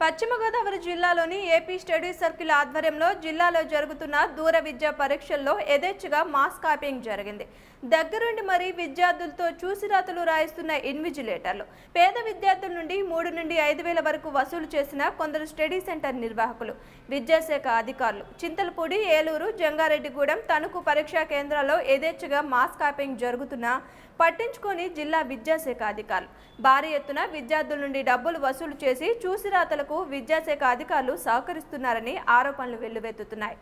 పశ్చిమ గోదావరి జిల్లాలోని AP study circle ఆధ్వర్యంలో జిల్లాలో జరుగుతున్న దూర విద్యా పరీక్షల్లో యథేచ్ఛగా మాస్ కాపింగ్ జరిగింది. దగ్గరుండి మరీ విద్యార్థులతో చూసిరాతలు రాయిస్తున్న ఇన్విజిలేటర్లు. పేద విద్యార్థుల నుండి మూడు నుండి ఐదు వేల వరకు వసూలు చేసిన కొందరు స్టడీ సెంటర్ నిర్వాహకులు. విద్యాశాఖ అధికారులు చింతలపూడి ఏలూరు జంగారెడ్డిగూడెం తణుకు పరీక్షా కేంద్రాల్లో యథేచ్ఛగా మాస్ కాపింగ్ జరుగుతున్నా పట్టించుకొని జిల్లా విద్యాశాఖ అధికారులు. భారీ ఎత్తున విద్యార్థుల నుండి డబ్బులు వసూలు చేసి చూసిరాతలకు విద్యాశాఖ అధికారులు సహకరిస్తున్నారని ఆరోపణలు వెల్లువెత్తుతున్నాయి.